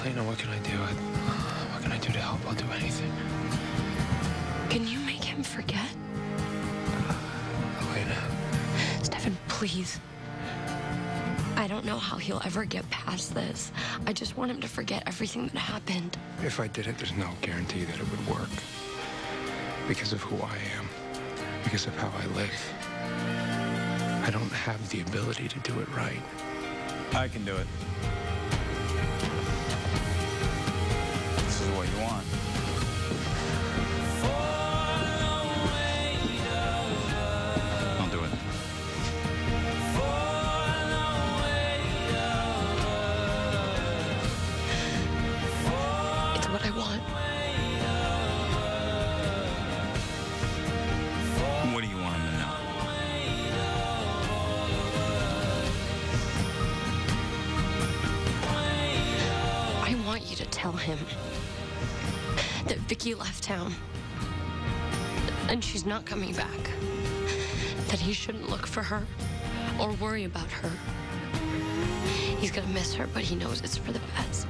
Elena, what can I do? I, what can I do to help? I'll do anything. Can you make him forget? Uh, Elena, Stefan, please. I don't know how he'll ever get past this. I just want him to forget everything that happened. if I did it, there's no guarantee that it would work. Because of who I am, because of how I live. I don't have the ability to do it right. I can do it. This is what you want. I'll do it. It's what I want. What do you want him to know? I want you to tell him that Vicki left town and she's not coming back. That he shouldn't look for her or worry about her. He's gonna miss her, but he knows it's for the best.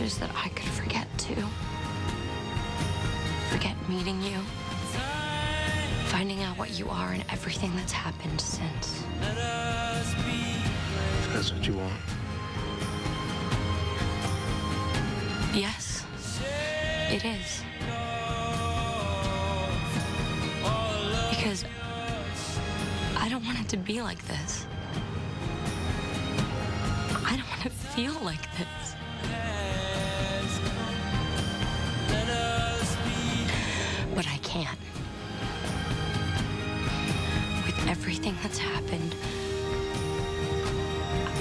That I could forget too. Forget meeting you. Finding out what you are and everything that's happened since. If that's what you want. Yes, it is. Because I don't want it to be like this. I don't want to feel like this. But I can't. With everything that's happened,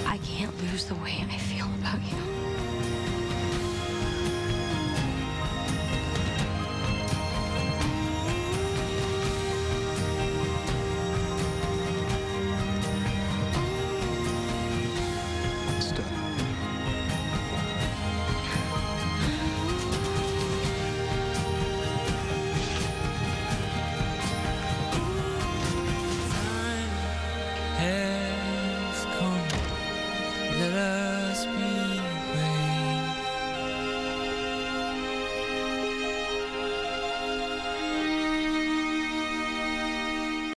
I can't lose the way I feel about you.